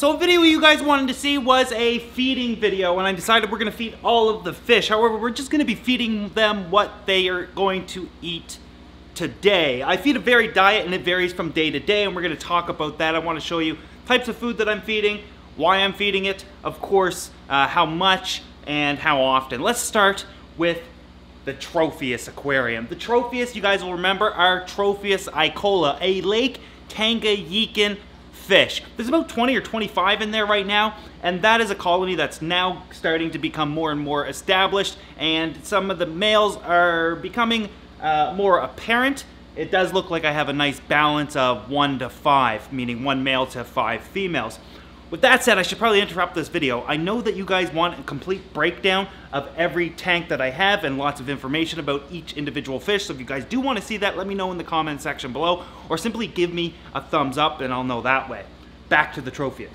So a video you guys wanted to see was a feeding video and I decided we're gonna feed all of the fish. However, we're just gonna be feeding them what they are going to eat today. I feed a varied diet and it varies from day to day and we're gonna talk about that. I wanna show you types of food that I'm feeding, why I'm feeding it, of course, uh, how much and how often. Let's start with the Tropheus Aquarium. The Tropheus, you guys will remember, are Tropheus Ikola, a Lake Tanganyikan fish. There's about 20 or 25 in there right now, and that is a colony that's now starting to become more and more established, and some of the males are becoming uh, more apparent. It does look like I have a nice balance of one to five, meaning one male to five females. With that said, I should probably interrupt this video. I know that you guys want a complete breakdown of every tank that I have and lots of information about each individual fish. So if you guys do want to see that, let me know in the comment section below or simply give me a thumbs up and I'll know that way. Back to the Tropheus.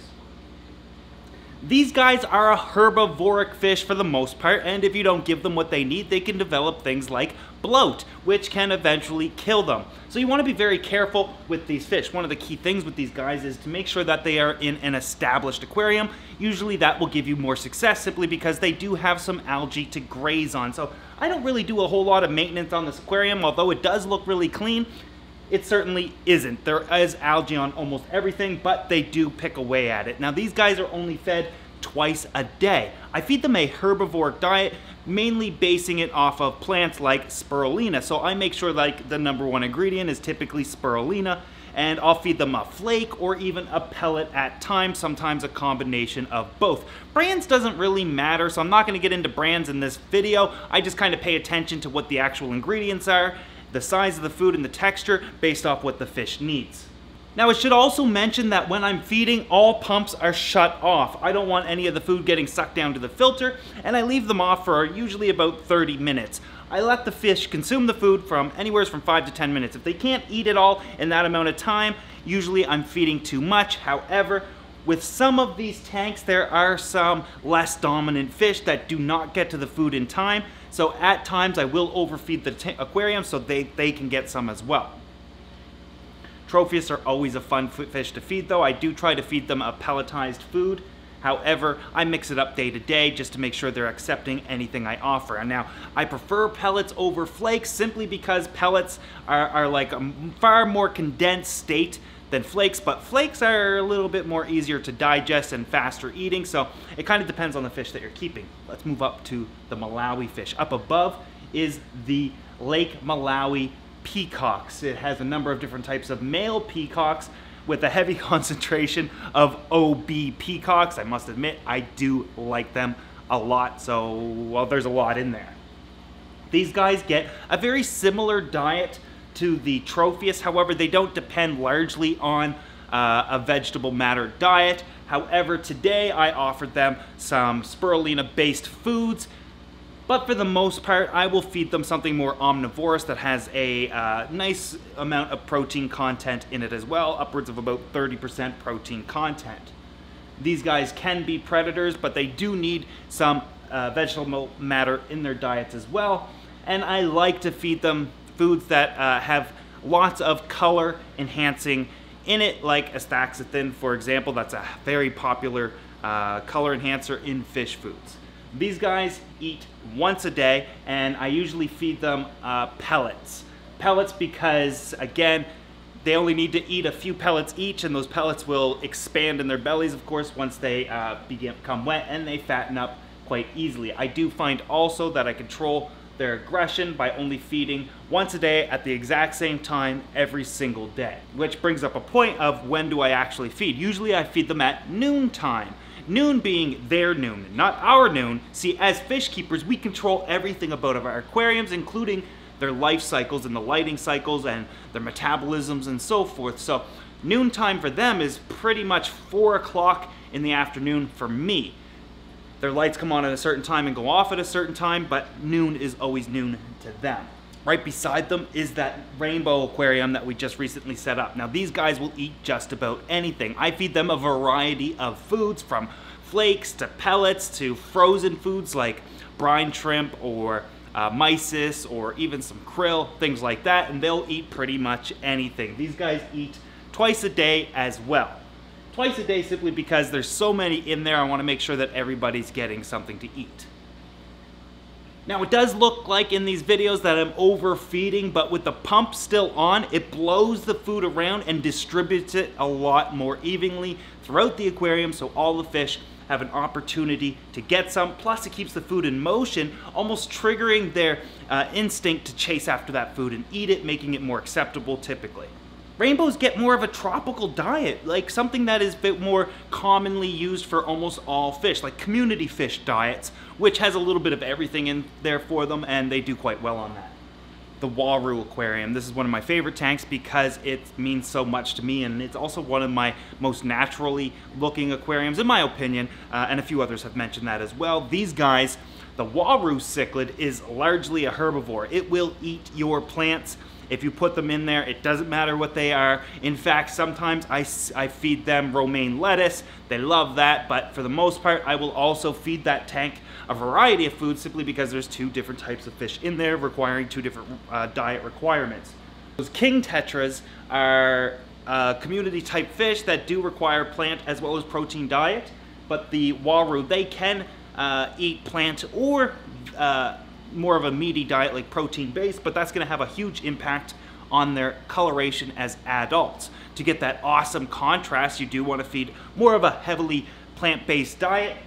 These guys are a herbivoric fish for the most part, and if you don't give them what they need, they can develop things like bloat, which can eventually kill them. So you want to be very careful with these fish. One of the key things with these guys is to make sure that they are in an established aquarium. Usually that will give you more success simply because they do have some algae to graze on. So I don't really do a whole lot of maintenance on this aquarium, although it does look really clean. It certainly isn't. There is algae on almost everything, but they do pick away at it. Now these guys are only fed twice a day. I feed them a herbivoric diet, mainly basing it off of plants like spirulina. So I make sure like the number one ingredient is typically spirulina, and I'll feed them a flake or even a pellet at times, sometimes a combination of both. Brands doesn't really matter, so I'm not gonna get into brands in this video. I just kind of pay attention to what the actual ingredients are the size of the food and the texture based off what the fish needs. Now it should also mention that when I'm feeding, all pumps are shut off. I don't want any of the food getting sucked down to the filter, and I leave them off for usually about 30 minutes. I let the fish consume the food from anywhere from 5 to 10 minutes. If they can't eat it all in that amount of time, usually I'm feeding too much. However, with some of these tanks, there are some less dominant fish that do not get to the food in time. So at times I will overfeed the aquarium so they, they can get some as well. Tropheus are always a fun fish to feed though. I do try to feed them a pelletized food. However, I mix it up day to day just to make sure they're accepting anything I offer. And now, I prefer pellets over flakes simply because pellets are, are like a far more condensed state than flakes, but flakes are a little bit more easier to digest and faster eating, so it kind of depends on the fish that you're keeping. Let's move up to the Malawi fish. Up above is the Lake Malawi peacocks. It has a number of different types of male peacocks with a heavy concentration of OB peacocks. I must admit, I do like them a lot, so, well, there's a lot in there. These guys get a very similar diet to the Tropheus. However, they don't depend largely on uh, a vegetable matter diet. However, today I offered them some spirulina-based foods, but for the most part, I will feed them something more omnivorous that has a uh, nice amount of protein content in it as well, upwards of about 30% protein content. These guys can be predators, but they do need some uh, vegetable matter in their diets as well. And I like to feed them foods that uh, have lots of color enhancing in it, like astaxanthin, for example. That's a very popular uh, color enhancer in fish foods. These guys eat once a day, and I usually feed them uh, pellets. Pellets because, again, they only need to eat a few pellets each, and those pellets will expand in their bellies, of course, once they uh, become wet, and they fatten up quite easily. I do find also that I control their aggression by only feeding once a day at the exact same time every single day. Which brings up a point of when do I actually feed? Usually I feed them at noon time. Noon being their noon, not our noon. See, as fish keepers, we control everything about our aquariums, including their life cycles and the lighting cycles and their metabolisms and so forth. So noontime for them is pretty much four o'clock in the afternoon for me. Their lights come on at a certain time and go off at a certain time, but noon is always noon to them. Right beside them is that rainbow aquarium that we just recently set up. Now these guys will eat just about anything. I feed them a variety of foods from flakes to pellets to frozen foods like brine shrimp or uh, mysis or even some krill, things like that, and they'll eat pretty much anything. These guys eat twice a day as well. twice a day simply because there's so many in there. I want to make sure that everybody's getting something to eat. Now it does look like in these videos that I'm overfeeding, but with the pump still on, it blows the food around and distributes it a lot more evenly throughout the aquarium so all the fish have an opportunity to get some. Plus it keeps the food in motion, almost triggering their uh, instinct to chase after that food and eat it, making it more acceptable typically. Rainbows get more of a tropical diet, like something that is a bit more commonly used for almost all fish, like community fish diets, which has a little bit of everything in there for them, and they do quite well on that. The Uaru Aquarium. This is one of my favorite tanks because it means so much to me, and it's also one of my most naturally looking aquariums, in my opinion, uh, and a few others have mentioned that as well. These guys, the Uaru cichlid is largely a herbivore. It will eat your plants if you put them in there, it doesn't matter what they are. In fact, sometimes I, I feed them romaine lettuce. They love that, but for the most part, I will also feed that tank a variety of foods simply because there's two different types of fish in there requiring two different uh, diet requirements. Those king tetras are uh, community type fish that do require plant as well as protein diet, but the uaru, they can uh, eat plant or uh, more of a meaty diet like protein based, but that's gonna have a huge impact on their coloration as adults. To get that awesome contrast, you do wanna feed more of a heavily plant-based diet.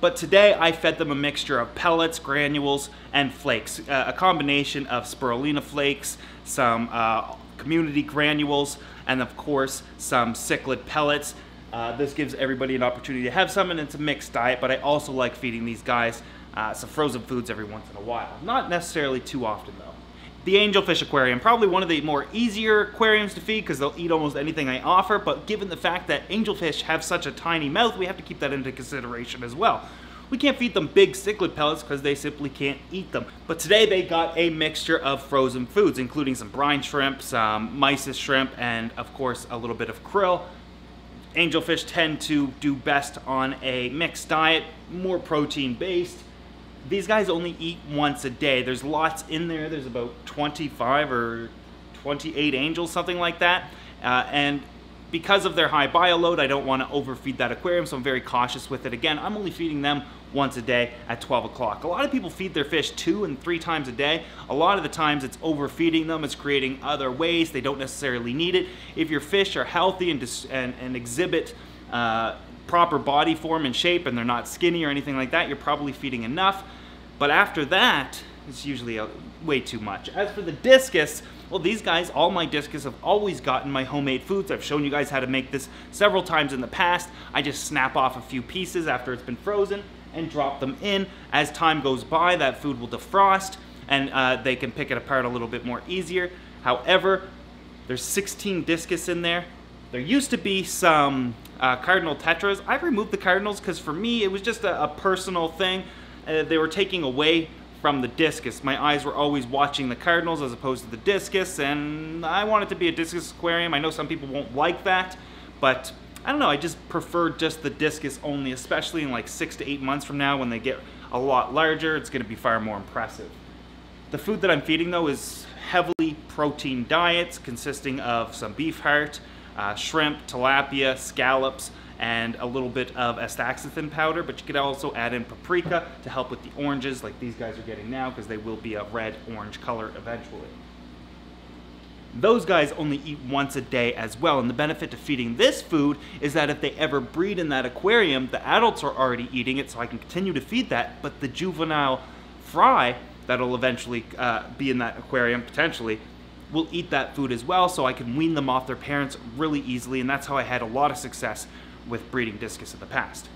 But today I fed them a mixture of pellets, granules, and flakes. Uh, a combination of spirulina flakes, some uh, community granules, and of course some cichlid pellets. Uh, this gives everybody an opportunity to have some and it's a mixed diet, but I also like feeding these guys uh, some frozen foods every once in a while. Not necessarily too often though. The Angelfish Aquarium, probably one of the more easier aquariums to feed because they'll eat almost anything I offer, but given the fact that angelfish have such a tiny mouth, we have to keep that into consideration as well. We can't feed them big cichlid pellets because they simply can't eat them. But today they got a mixture of frozen foods, including some brine shrimp, some mysis shrimp, and of course a little bit of krill. Angelfish tend to do best on a mixed diet, more protein based, these guys only eat once a day. There's lots in there. There's about 25 or 28 angels, something like that. Uh, and because of their high bio load, I don't want to overfeed that aquarium, so I'm very cautious with it. Again, I'm only feeding them once a day at 12 o'clock. A lot of people feed their fish two and three times a day. A lot of the times it's overfeeding them, it's creating other ways. They don't necessarily need it. If your fish are healthy and, and, and exhibit uh, proper body form and shape and they're not skinny or anything like that, you're probably feeding enough. But after that, it's usually a, way too much. As for the discus, well, these guys, all my discus have always gotten my homemade foods. I've shown you guys how to make this several times in the past. I just snap off a few pieces after it's been frozen and drop them in. As time goes by, that food will defrost and uh, they can pick it apart a little bit more easier. However, there's 16 discus in there. There used to be some uh, cardinal tetras. I've removed the cardinals because for me it was just a, a personal thing. Uh, they were taking away from the discus. My eyes were always watching the cardinals as opposed to the discus, and I want it to be a discus aquarium. I know some people won't like that, but I don't know, I just prefer just the discus only, especially in like six to eight months from now when they get a lot larger, it's gonna be far more impressive. The food that I'm feeding though is heavily protein diets consisting of some beef heart, uh, shrimp, tilapia, scallops, and a little bit of astaxanthin powder, but you could also add in paprika to help with the oranges like these guys are getting now because they will be a red-orange color eventually. Those guys only eat once a day as well, and the benefit to feeding this food is that if they ever breed in that aquarium, the adults are already eating it, so I can continue to feed that, but the juvenile fry that'll eventually uh, be in that aquarium, potentially, will eat that food as well, so I can wean them off their parents really easily, and that's how I had a lot of success with breeding discus in the past.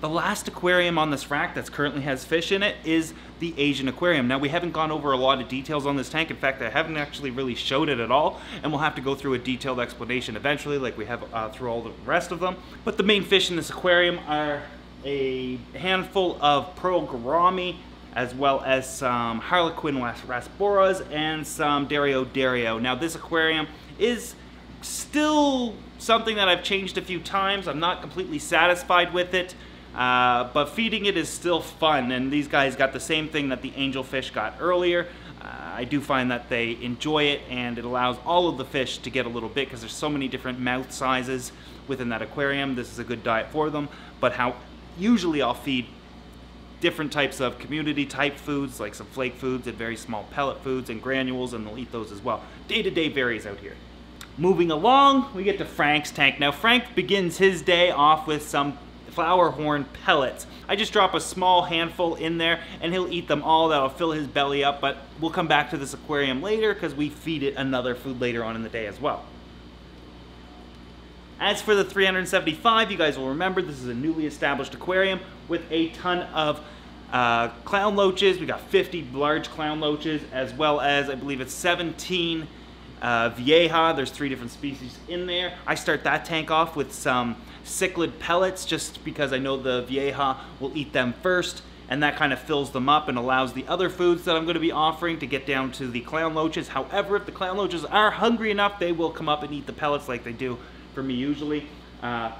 The last aquarium on this rack that currently has fish in it is the Asian aquarium. Now we haven't gone over a lot of details on this tank. In fact, I haven't actually really showed it at all, and we'll have to go through a detailed explanation eventually like we have uh, through all the rest of them. But the main fish in this aquarium are a handful of pearl gourami, as well as some harlequin rasboras and some Dario Dario. Now this aquarium is still something that I've changed a few times. I'm not completely satisfied with it, uh, but feeding it is still fun. And these guys got the same thing that the angelfish got earlier. uh, I do find that they enjoy it and it allows all of the fish to get a little bit because there's so many different mouth sizes within that aquarium. This is a good diet for them. But how usually I'll feed different types of community type foods like some flake foods and very small pellet foods and granules and they'll eat those as well. Day to day varies out here. Moving along, we get to Frank's tank. Now Frank begins his day off with some flower horn pellets. I just drop a small handful in there and he'll eat them all. That'll fill his belly up, but we'll come back to this aquarium later because we feed it another food later on in the day as well. As for the 375, you guys will remember this is a newly established aquarium with a ton of uh, clown loaches. We got 50 large clown loaches as well as I believe it's 17 uh, Vieja. There's three different species in there. I start that tank off with some cichlid pellets just because I know the Vieja will eat them first and that kind of fills them up and allows the other foods that I'm going to be offering to get down to the clown loaches. However, if the clown loaches are hungry enough, they will come up and eat the pellets like they do for me usually. Uh,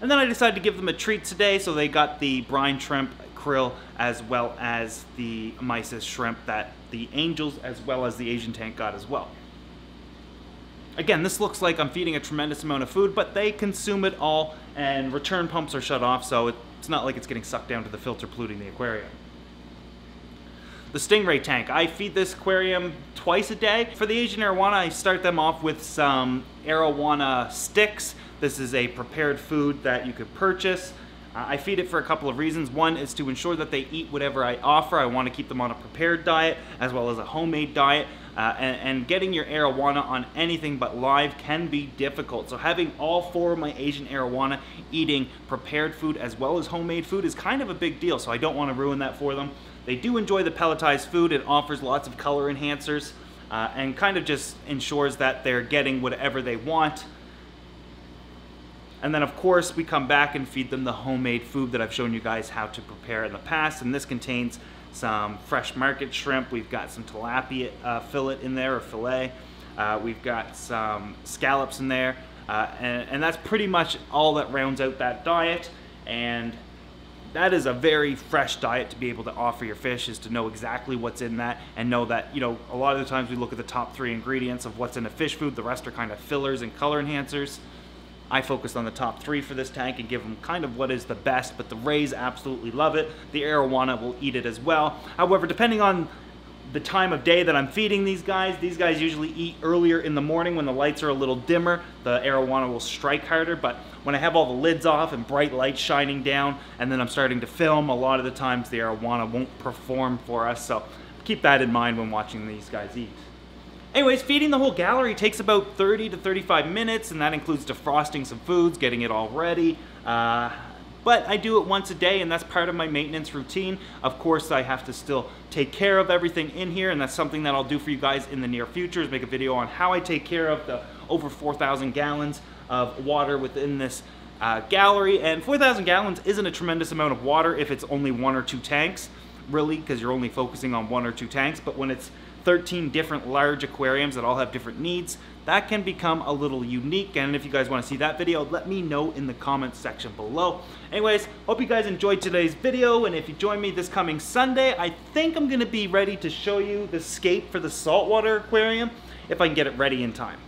and then I decided to give them a treat today, so they got the brine shrimp krill as well as the mysis shrimp that the angels as well as the Asian tank got as well. Again, this looks like I'm feeding a tremendous amount of food, but they consume it all and return pumps are shut off, so it's not like it's getting sucked down to the filter polluting the aquarium. The Stingray tank. I feed this aquarium twice a day. For the Asian arowana, I start them off with some arowana sticks. This is a prepared food that you could purchase. Uh, I feed it for a couple of reasons. One is to ensure that they eat whatever I offer. I want to keep them on a prepared diet as well as a homemade diet. Uh, and, and, getting your arowana on anything but live can be difficult. So having all four of my Asian arowana eating prepared food as well as homemade food is kind of a big deal. So I don't want to ruin that for them. They do enjoy the pelletized food. It offers lots of color enhancers uh, and kind of just ensures that they're getting whatever they want. And then of course we come back and feed them the homemade food that I've shown you guys how to prepare in the past. And this contains some fresh market shrimp. We've got some tilapia uh, fillet in there or fillet. Uh, we've got some scallops in there. Uh, and, and that's pretty much all that rounds out that diet. And that is a very fresh diet to be able to offer your fish is to know exactly what's in that and know that you know a lot of the times we look at the top three ingredients of what's in a fish food the rest are kind of fillers and color enhancers I focused on the top three for this tank and give them kind of what is the best, but the rays absolutely love it. The arowana will eat it as well. However, depending on the time of day that I'm feeding these guys. These guys usually eat earlier in the morning when the lights are a little dimmer. The arowana will strike harder, but when I have all the lids off and bright lights shining down and then I'm starting to film, a lot of the times the arowana won't perform for us. So keep that in mind when watching these guys eat. Anyways, feeding the whole gallery takes about 30 to 35 minutes, and that includes defrosting some foods, getting it all ready. Uh, but I do it once a day and that's part of my maintenance routine. Of course, I have to still take care of everything in here and that's something that I'll do for you guys in the near future is make a video on how I take care of the over 4,000 gallons of water within this uh, gallery. And 4,000 gallons isn't a tremendous amount of water if it's only one or two tanks, really, because you're only focusing on one or two tanks. But when it's 13 different large aquariums that all have different needs, that can become a little unique. And if you guys want to see that video, let me know in the comments section below. Anyways, hope you guys enjoyed today's video. And if you join me this coming Sunday, I think I'm going to be ready to show you the scape for the saltwater aquarium if I can get it ready in time.